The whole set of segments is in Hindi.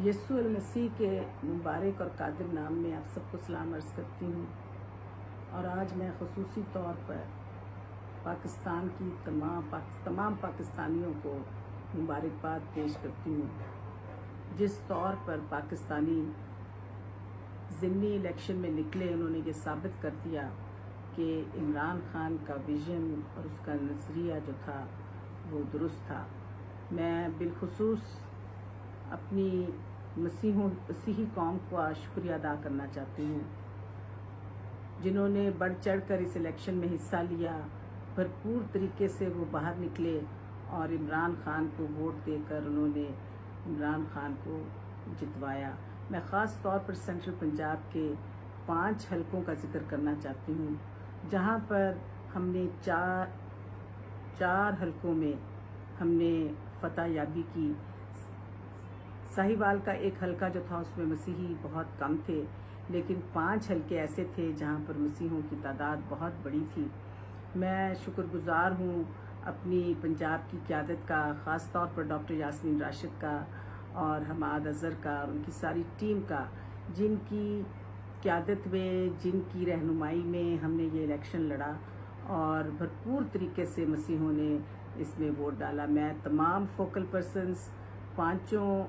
यसु मसीह के मुबारक और कादिर नाम में आप सबको सलाम अर्ज़ करती हूँ। और आज मैं खसूसी तौर पर पाकिस्तान की तमाम पाक, तमाम पाकिस्तानियों को मुबारकबाद पेश करती हूँ। जिस तौर पर पाकिस्तानी ज़िमनी इलेक्शन में निकले उन्होंने ये साबित कर दिया कि इमरान खान का विजन और उसका नज़रिया जो था वो दुरुस्त था। मैं बिलखसूस अपनी मसीहों मसीही कौम का शुक्रिया अदा करना चाहती हूँ। जिन्होंने बढ़ चढ़ कर इस इलेक्शन में हिस्सा लिया, भरपूर तरीके से वो बाहर निकले और इमरान खान को वोट देकर उन्होंने इमरान खान को जितवाया। मैं ख़ास तौर पर सेंट्रल पंजाब के पाँच हलकों का ज़िक्र करना चाहती हूँ, जहाँ पर हमने चार चार हलकों में हमने फतह याबी की साहिवाल का एक हल्का जो था, उसमें मसीही बहुत कम थे, लेकिन पाँच हल्के ऐसे थे जहाँ पर मसीहों की तादाद बहुत बड़ी थी। मैं शुक्रगुजार हूँ अपनी पंजाब की क्यादत का, ख़ास तौर पर डॉक्टर यासमीन राशिद का और हमाद अज़हर का और उनकी सारी टीम का, जिनकी क्यादत में, जिनकी रहनुमाई में हमने ये इलेक्शन लड़ा और भरपूर तरीके से मसीहों ने इसमें वोट डाला। मैं तमाम फोकल पर्सनस पाँचों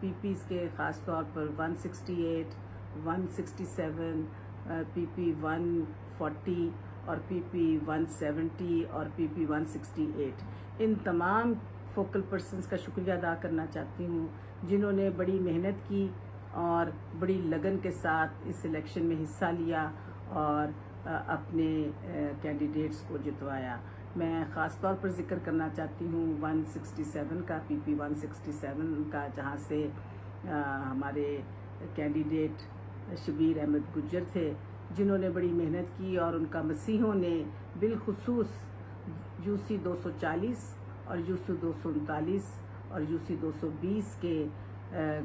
पीपीस के ख़ास तौर पर 168, 167, पीपी 140 और पीपी 170 और पीपी 168 इन तमाम फोकल पर्सनस का शुक्रिया अदा करना चाहती हूँ जिन्होंने बड़ी मेहनत की और बड़ी लगन के साथ इस इलेक्शन में हिस्सा लिया और अपने कैंडिडेट्स को जितवाया। मैं ख़ास तौर पर ज़िक्र करना चाहती हूँ 167 का पीपी 167 का जहाँ से आ, हमारे कैंडिडेट शबीर अहमद गुज्जर थे जिन्होंने बड़ी मेहनत की और उनका मसीहों ने बिलखसूस यूसी 240 और यूसी दो सौ उनतालीस और यूसी 220 के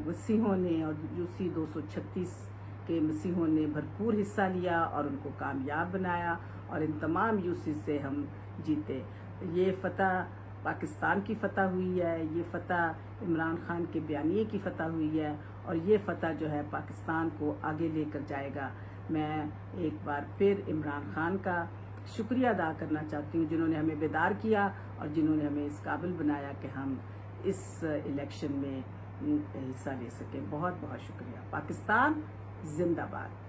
मसीहों ने और यूसी 236 के मसीहों ने भरपूर हिस्सा लिया और उनको कामयाब बनाया और इन तमाम यूसी से हम जीते। ये फतह पाकिस्तान की फतह हुई है, ये फतह इमरान खान के बयानिए की फतह हुई है और ये फतह जो है पाकिस्तान को आगे लेकर जाएगा। मैं एक बार फिर इमरान खान का शुक्रिया अदा करना चाहती हूँ, जिन्होंने हमें बेदार किया और जिन्होंने हमें इस काबिल बनाया कि हम इस इलेक्शन में हिस्सा ले सकें। बहुत बहुत शुक्रिया। पाकिस्तान जिंदाबाद।